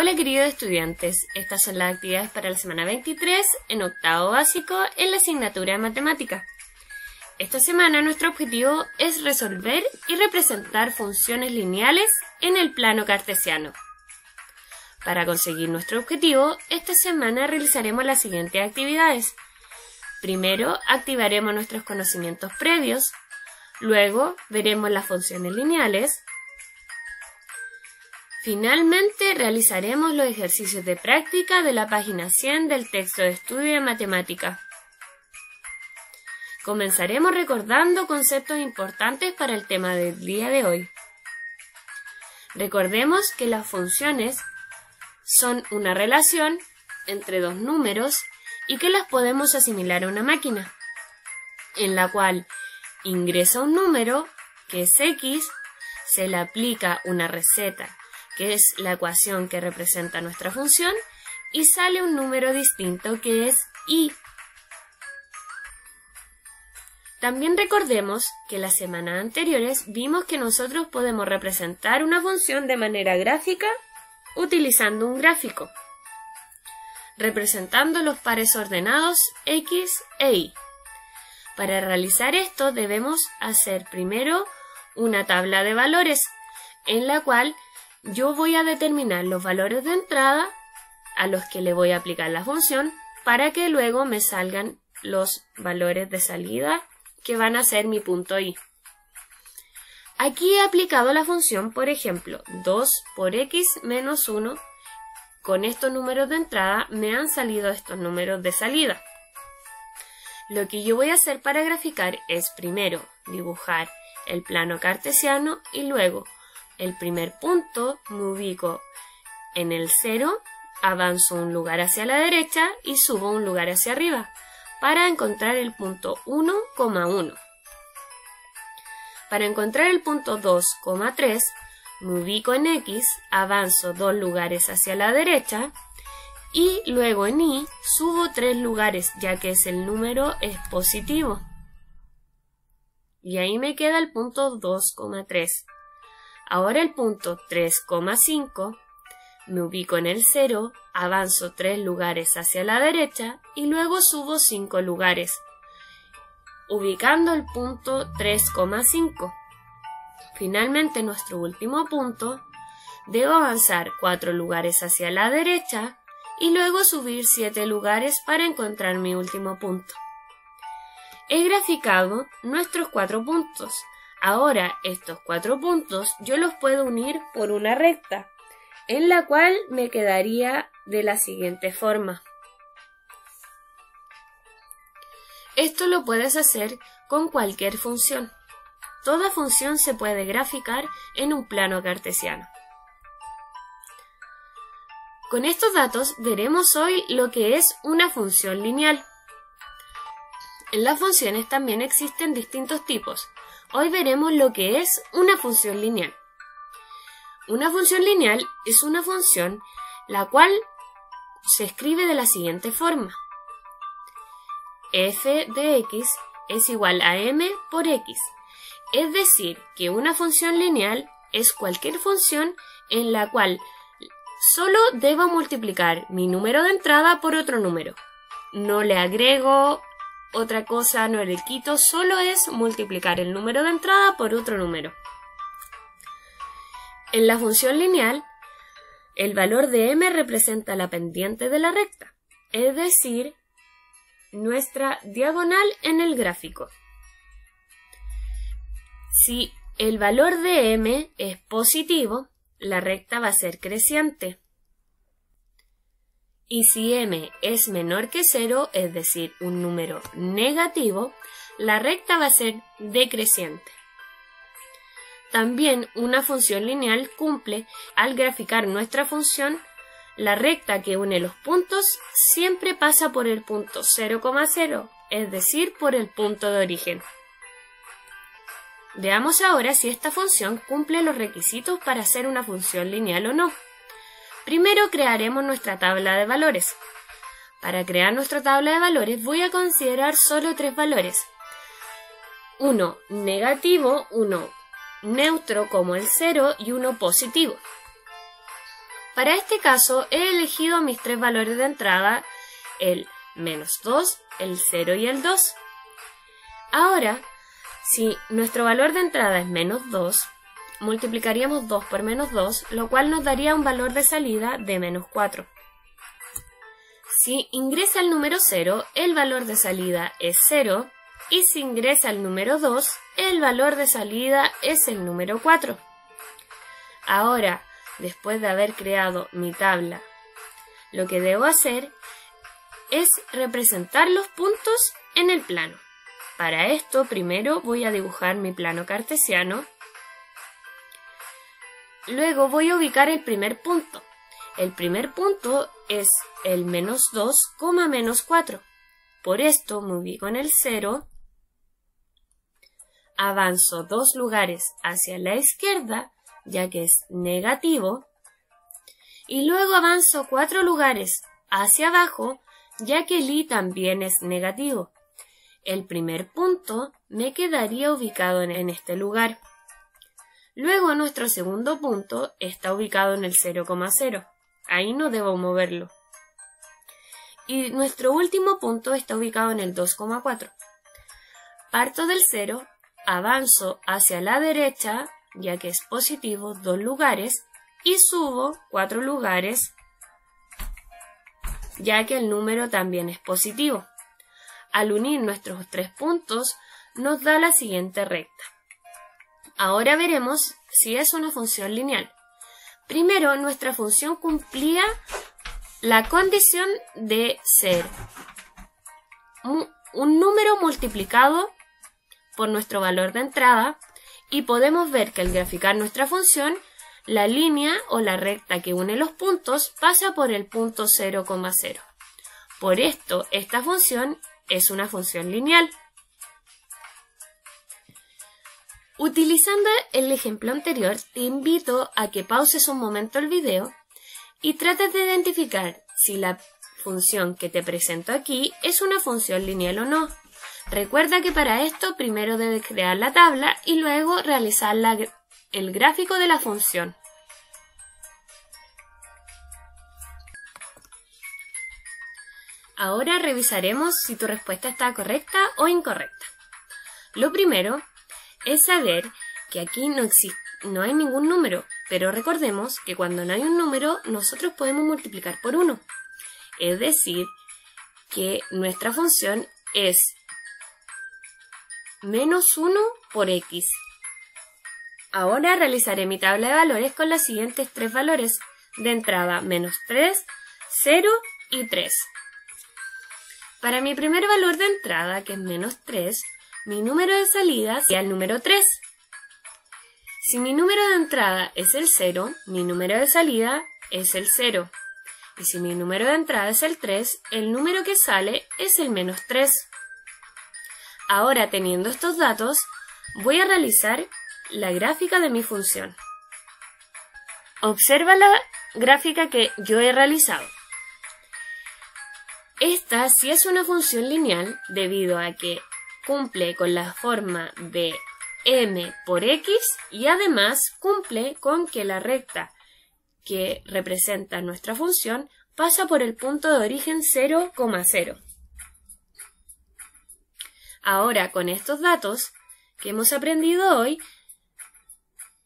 Hola queridos estudiantes, estas son las actividades para la semana 23 en octavo básico en la asignatura de matemática. Esta semana nuestro objetivo es resolver y representar funciones lineales en el plano cartesiano. Para conseguir nuestro objetivo, esta semana realizaremos las siguientes actividades. Primero, activaremos nuestros conocimientos previos, luego veremos las funciones lineales, Finalmente, realizaremos los ejercicios de práctica de la página 100 del texto de estudio de matemática. Comenzaremos recordando conceptos importantes para el tema del día de hoy. Recordemos que las funciones son una relación entre dos números y que las podemos asimilar a una máquina, en la cual ingresa un número, que es x, se le aplica una receta que es la ecuación que representa nuestra función, y sale un número distinto que es y. También recordemos que las semanas anteriores vimos que nosotros podemos representar una función de manera gráfica utilizando un gráfico, representando los pares ordenados x e y. Para realizar esto debemos hacer primero una tabla de valores en la cual yo voy a determinar los valores de entrada a los que le voy a aplicar la función para que luego me salgan los valores de salida que van a ser mi punto i. Aquí he aplicado la función, por ejemplo, 2 por x menos 1. Con estos números de entrada me han salido estos números de salida. Lo que yo voy a hacer para graficar es primero dibujar el plano cartesiano y luego el primer punto me ubico en el 0, avanzo un lugar hacia la derecha y subo un lugar hacia arriba para encontrar el punto 1,1. Para encontrar el punto 2,3 me ubico en X, avanzo dos lugares hacia la derecha y luego en Y subo tres lugares ya que es el número es positivo. Y ahí me queda el punto 2,3. Ahora el punto 3,5 me ubico en el 0, avanzo 3 lugares hacia la derecha y luego subo 5 lugares, ubicando el punto 3,5. Finalmente, nuestro último punto, debo avanzar 4 lugares hacia la derecha y luego subir 7 lugares para encontrar mi último punto. He graficado nuestros 4 puntos. Ahora estos cuatro puntos yo los puedo unir por una recta, en la cual me quedaría de la siguiente forma. Esto lo puedes hacer con cualquier función. Toda función se puede graficar en un plano cartesiano. Con estos datos veremos hoy lo que es una función lineal. En las funciones también existen distintos tipos, Hoy veremos lo que es una función lineal. Una función lineal es una función la cual se escribe de la siguiente forma. f de x es igual a m por x. Es decir, que una función lineal es cualquier función en la cual solo debo multiplicar mi número de entrada por otro número. No le agrego otra cosa no le quito, solo es multiplicar el número de entrada por otro número. En la función lineal, el valor de m representa la pendiente de la recta, es decir, nuestra diagonal en el gráfico. Si el valor de m es positivo, la recta va a ser creciente y si m es menor que 0, es decir, un número negativo, la recta va a ser decreciente. También una función lineal cumple al graficar nuestra función la recta que une los puntos siempre pasa por el punto 0,0, es decir, por el punto de origen. Veamos ahora si esta función cumple los requisitos para ser una función lineal o no. Primero crearemos nuestra tabla de valores. Para crear nuestra tabla de valores voy a considerar solo tres valores. Uno negativo, uno neutro como el cero y uno positivo. Para este caso he elegido mis tres valores de entrada, el menos 2, el 0 y el 2. Ahora, si nuestro valor de entrada es menos 2, multiplicaríamos 2 por menos 2, lo cual nos daría un valor de salida de menos 4. Si ingresa el número 0, el valor de salida es 0, y si ingresa el número 2, el valor de salida es el número 4. Ahora, después de haber creado mi tabla, lo que debo hacer es representar los puntos en el plano. Para esto, primero voy a dibujar mi plano cartesiano. Luego voy a ubicar el primer punto. El primer punto es el menos 2, menos 4. Por esto me ubico en el 0, avanzo dos lugares hacia la izquierda, ya que es negativo, y luego avanzo cuatro lugares hacia abajo, ya que el i también es negativo. El primer punto me quedaría ubicado en este lugar. Luego nuestro segundo punto está ubicado en el 0,0. Ahí no debo moverlo. Y nuestro último punto está ubicado en el 2,4. Parto del 0, avanzo hacia la derecha, ya que es positivo, dos lugares, y subo cuatro lugares, ya que el número también es positivo. Al unir nuestros tres puntos, nos da la siguiente recta. Ahora veremos si es una función lineal. Primero, nuestra función cumplía la condición de ser un número multiplicado por nuestro valor de entrada y podemos ver que al graficar nuestra función, la línea o la recta que une los puntos pasa por el punto 0,0. Por esto, esta función es una función lineal. Utilizando el ejemplo anterior, te invito a que pauses un momento el video y trates de identificar si la función que te presento aquí es una función lineal o no. Recuerda que para esto primero debes crear la tabla y luego realizar el gráfico de la función. Ahora revisaremos si tu respuesta está correcta o incorrecta. Lo primero es saber que aquí no, no hay ningún número, pero recordemos que cuando no hay un número, nosotros podemos multiplicar por 1. Es decir, que nuestra función es menos 1 por x. Ahora realizaré mi tabla de valores con los siguientes tres valores. De entrada, menos 3, 0 y 3. Para mi primer valor de entrada, que es menos 3, mi número de salida sería el número 3. Si mi número de entrada es el 0, mi número de salida es el 0. Y si mi número de entrada es el 3, el número que sale es el menos 3. Ahora, teniendo estos datos, voy a realizar la gráfica de mi función. Observa la gráfica que yo he realizado. Esta sí es una función lineal debido a que cumple con la forma de m por x y además cumple con que la recta que representa nuestra función pasa por el punto de origen 0,0. Ahora, con estos datos que hemos aprendido hoy,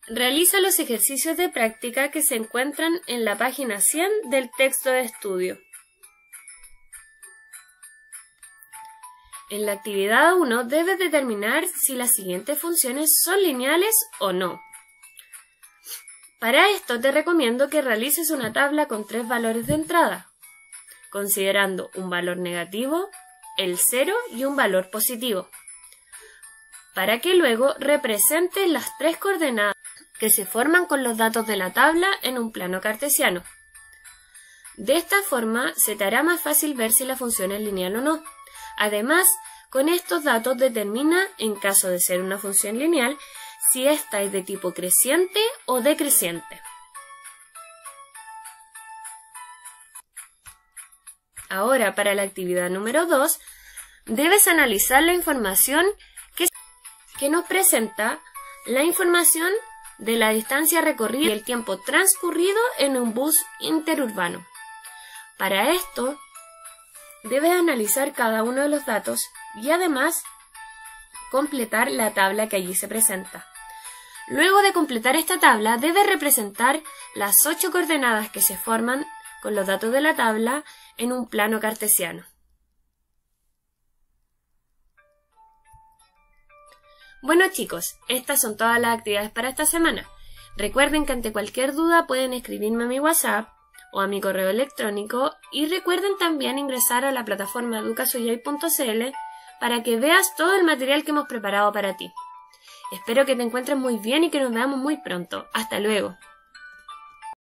realiza los ejercicios de práctica que se encuentran en la página 100 del texto de estudio. En la actividad 1 debes determinar si las siguientes funciones son lineales o no. Para esto te recomiendo que realices una tabla con tres valores de entrada, considerando un valor negativo, el 0 y un valor positivo, para que luego representes las tres coordenadas que se forman con los datos de la tabla en un plano cartesiano. De esta forma se te hará más fácil ver si la función es lineal o no. Además, con estos datos determina, en caso de ser una función lineal, si ésta es de tipo creciente o decreciente. Ahora, para la actividad número 2, debes analizar la información que, que nos presenta la información de la distancia recorrida y el tiempo transcurrido en un bus interurbano. Para esto, debes analizar cada uno de los datos y además completar la tabla que allí se presenta. Luego de completar esta tabla, debes representar las ocho coordenadas que se forman con los datos de la tabla en un plano cartesiano. Bueno chicos, estas son todas las actividades para esta semana. Recuerden que ante cualquier duda pueden escribirme a mi WhatsApp o a mi correo electrónico y recuerden también ingresar a la plataforma educasoyay.cl para que veas todo el material que hemos preparado para ti. Espero que te encuentres muy bien y que nos veamos muy pronto. Hasta luego.